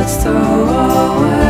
Let's throw away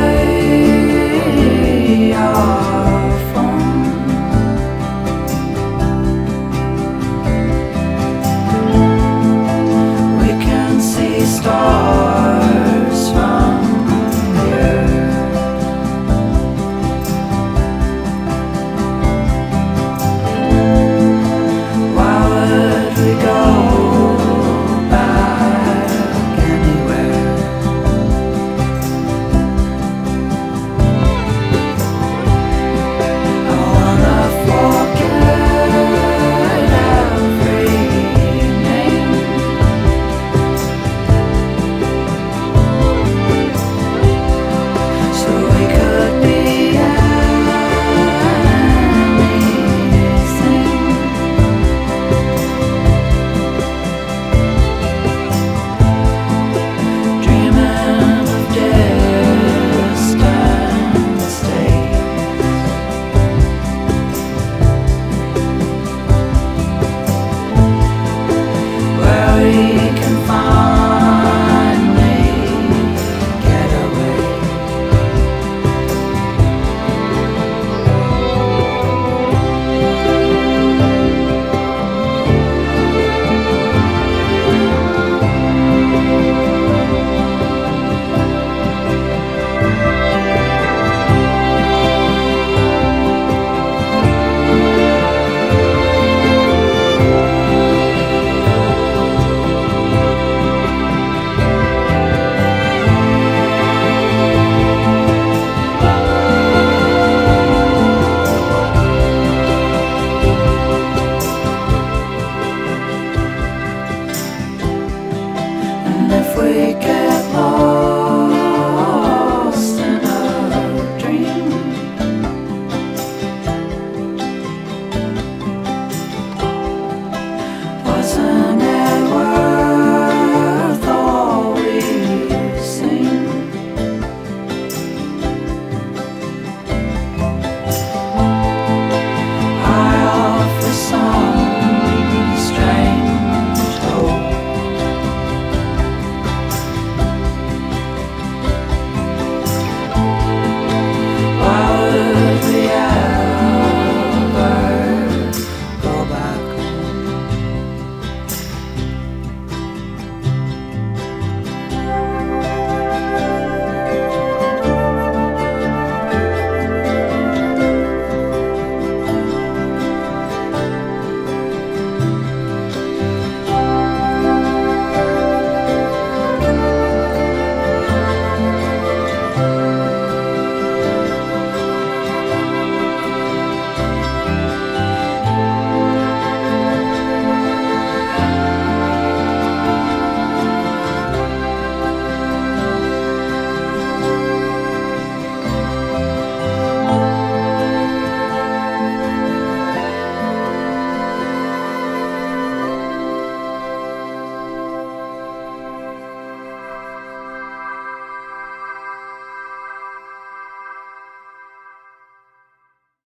I'm sorry.